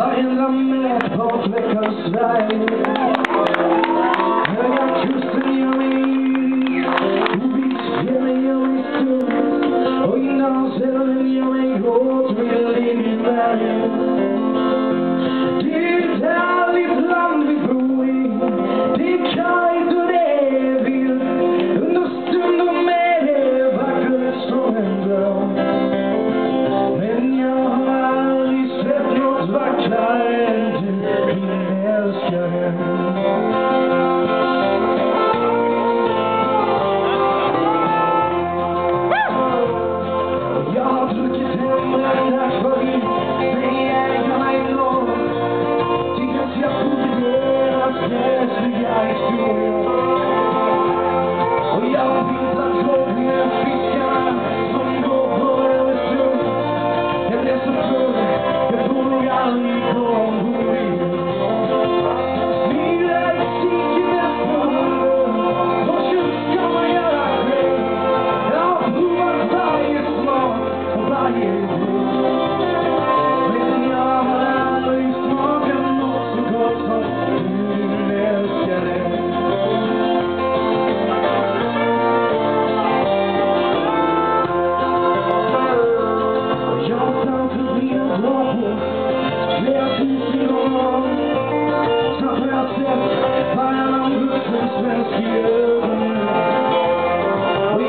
Lying on me I'm got you, Yeah.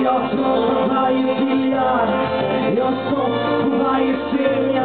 Jos to vai ser, Jos to vai ser,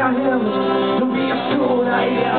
I am, don't be a fool, I am.